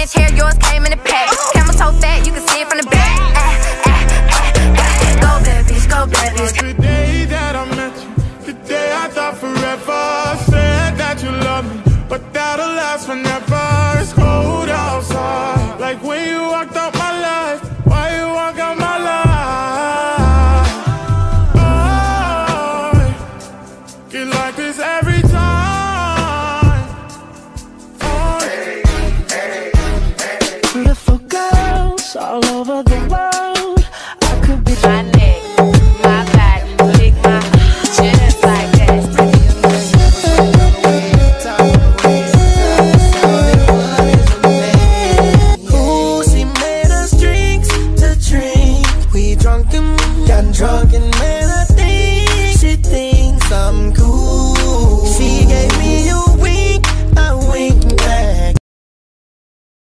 inch hair, yours came in the pack. Camel toe fat, you can see it from the back. Ah, ah, ah. Go bitch, go bad bitch. The day that I met you, the day I thought forever. Said that you love me, but that'll last forever. It's cold outside, like when you walked out my life. Why you walk out my life? Oh, get like this every time. all over the world. I could be my neck, my back, lick my chest like that. Who's he made us drinks to drink? We drunk and got drunk.